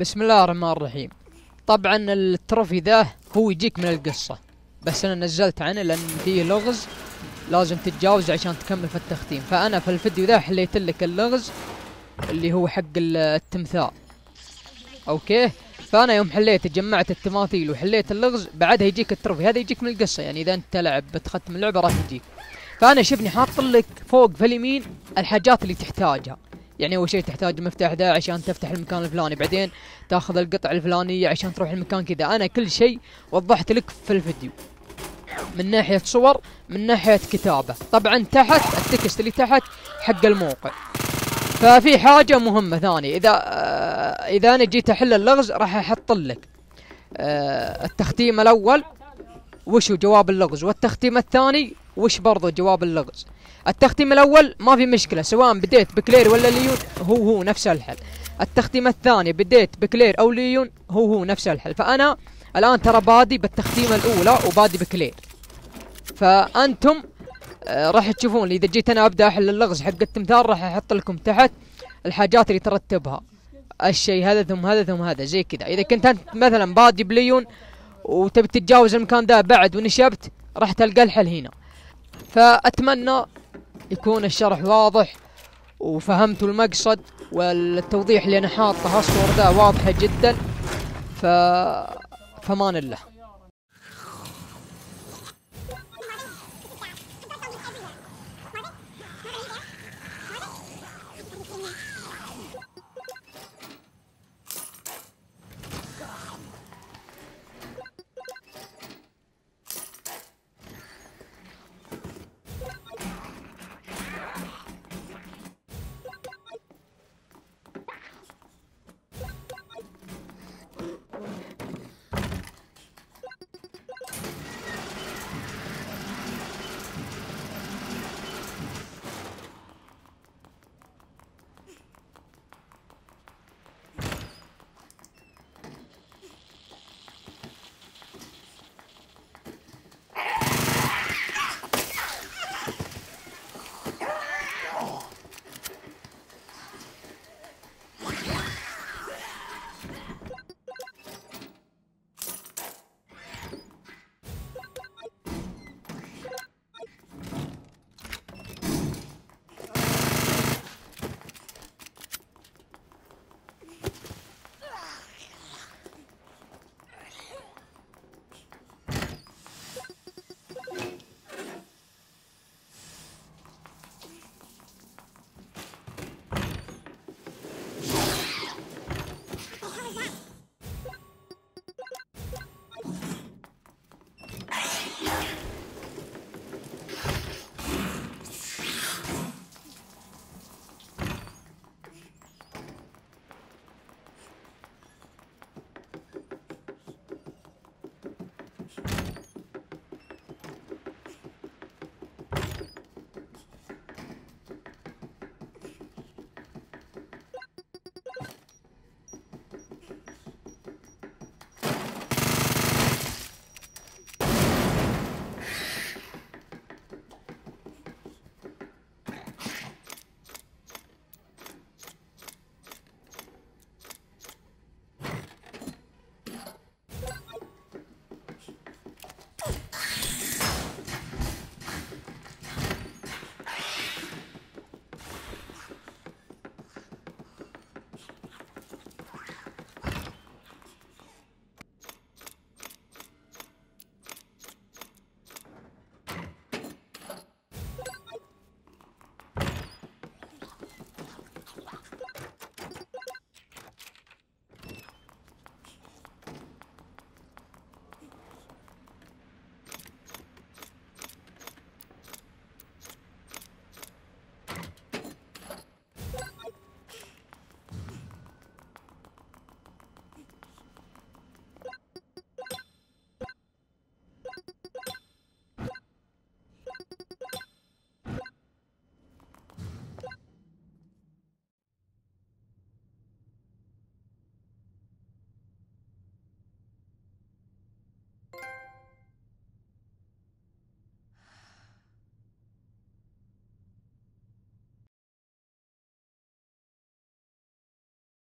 بسم الله الرحمن الرحيم. طبعا ال trophy ذا هو يجيك من القصة. بس أنا نزلت عنه لأن فيه لغز لازم تتجاوز عشان تكمل في التختيم. فأنا في الفيديو ذا حليت لك اللغز اللي هو حق ال- التمثال. okay؟ فأنا يوم حليت جمعت التماثيل وحليت اللغز بعدها يجيك ال trophy. هذا يجيك من القصة. يعني إذا أنت لعب بتختم اللعبة راح يجيك. فأنا شوفني حاط لك فوق في اليمين الحاجات اللي تحتاجها. يعني أول شيء تحتاج المفتاح ذا عشان تفتح المكان الفلاني. بعدين تاخذ القطعة الفلانية عشان تروح المكان كذا. أنا كل شيء وضحت لك في الفيديو. من ناحية صور من ناحية كتابة. طبعا تحت التكست اللي تحت حق الموقع. ففي حاجة مهمة ثانية. إذا آه إذا أنا جيت أحل اللغز راح أحط لك آه التختيم الأول. وش هو جواب اللغز؟ والتختيم الثاني وش برضو جواب اللغز؟ التختيم الأول ما في مشكلة سواء بديت بكلير ولا ليون هو هو نفس الحل. التختيم الثاني بديت بكلير أو ليون هو هو نفس الحل. فأنا الآن ترى بادي بالتختيمة الأولى وبادي بكلير. فأنتم آه، راح تشوفون إذا جيت أنا أبدأ أحل اللغز حق التمثال راح أحط لكم تحت الحاجات اللي ترتبها. الشيء هذا ثم هذا ثم هذا زي كذا. إذا كنت أنت مثلا بادي بليون وتبي تتجاوز المكان ذا بعد ونشبت راح تلقى الحل هنا. فأتمنى يكون الشرح واضح وفهمتوا المقصد والتوضيح اللي أنا حاطه هالصور ذا واضحة جدا. ف فمان الله.